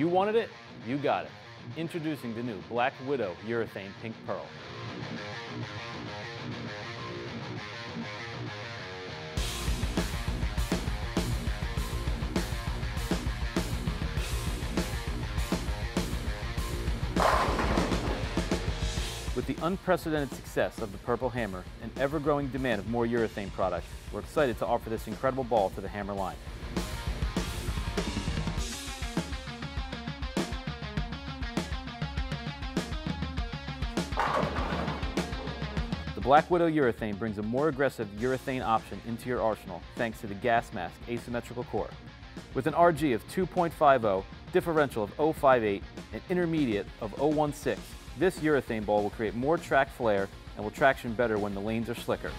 You wanted it, you got it. Introducing the new Black Widow Urethane Pink Pearl. With the unprecedented success of the Purple Hammer and ever-growing demand of more urethane products, we're excited to offer this incredible ball to the Hammer line. The Black Widow urethane brings a more aggressive urethane option into your arsenal thanks to the gas mask asymmetrical core. With an RG of 2.50, differential of 058, and intermediate of 016, this urethane ball will create more track flare and will traction better when the lanes are slicker.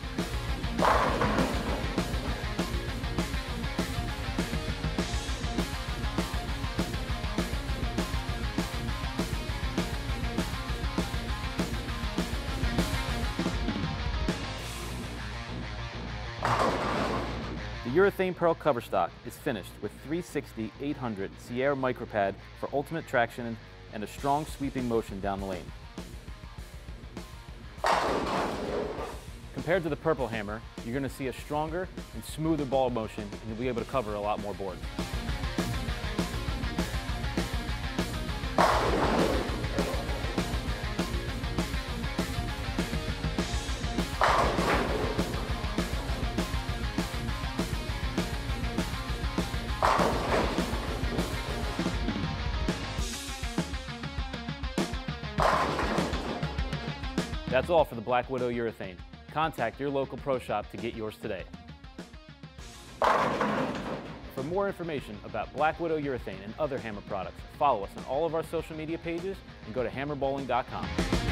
The urethane pearl cover stock is finished with 360 800 SiaAir micropad for ultimate traction and a strong sweeping motion down the lane. Compared to the purple hammer, you're going to see a stronger and smoother ball motion and you'll be able to cover a lot more board. That's all for the Black Widow urethane. Contact your local pro shop to get yours today. For more information about Black Widow urethane and other Hammer products, follow us on all of our social media pages and go to hammerbowling.com.